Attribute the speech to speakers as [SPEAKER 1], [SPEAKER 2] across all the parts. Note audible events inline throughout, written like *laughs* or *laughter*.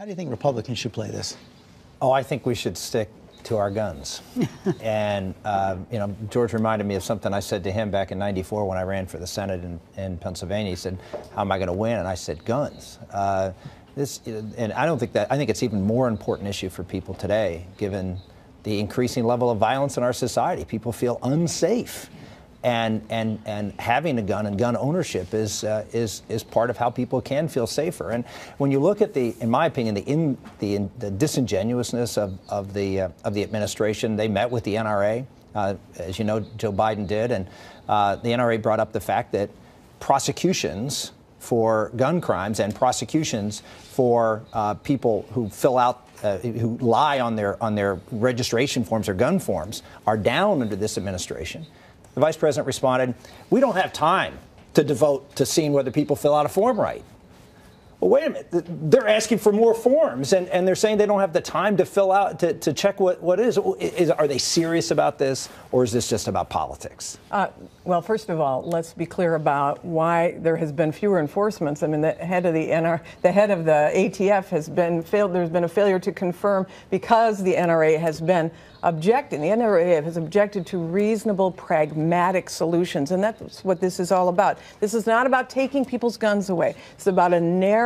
[SPEAKER 1] How do you think Republicans should play this?
[SPEAKER 2] Oh, I think we should stick to our guns. *laughs* and, uh, you know, George reminded me of something I said to him back in 94 when I ran for the Senate in, in Pennsylvania. He said, How am I going to win? And I said, Guns. Uh, this, and I don't think that, I think it's even more important issue for people today, given the increasing level of violence in our society. People feel unsafe and and and having a gun and gun ownership is uh, is is part of how people can feel safer. And when you look at the, in my opinion, the in the, in, the disingenuousness of of the uh, of the administration, they met with the NRA, uh, as you know, Joe Biden did, and uh, the NRA brought up the fact that prosecutions for gun crimes and prosecutions for uh, people who fill out uh, who lie on their on their registration forms or gun forms are down under this administration. The vice president responded, We don't have time to devote to seeing whether people fill out a form right. Well, wait a minute. They're asking for more forms, and, and they're saying they don't have the time to fill out, to, to check what, what is. is. Are they serious about this, or is this just about politics? Uh,
[SPEAKER 3] well, first of all, let's be clear about why there has been fewer enforcements. I mean, the head of the NR, the head of the ATF has been failed. There's been a failure to confirm because the NRA has been objecting. The NRA has objected to reasonable, pragmatic solutions, and that's what this is all about. This is not about taking people's guns away. It's about a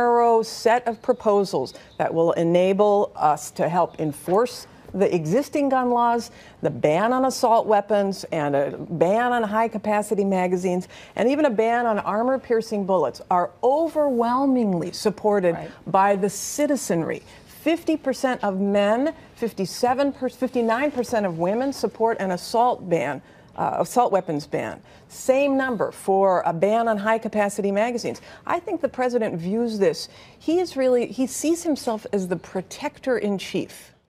[SPEAKER 3] narrow set of proposals that will enable us to help enforce the existing gun laws, the ban on assault weapons, and a ban on high capacity magazines, and even a ban on armor piercing bullets are overwhelmingly supported right. by the citizenry. 50% of men, 57 59% of women support an assault ban. Uh, assault weapons ban. Same number for a ban on high capacity magazines. I think the president views this. He is really, he sees himself as the protector in chief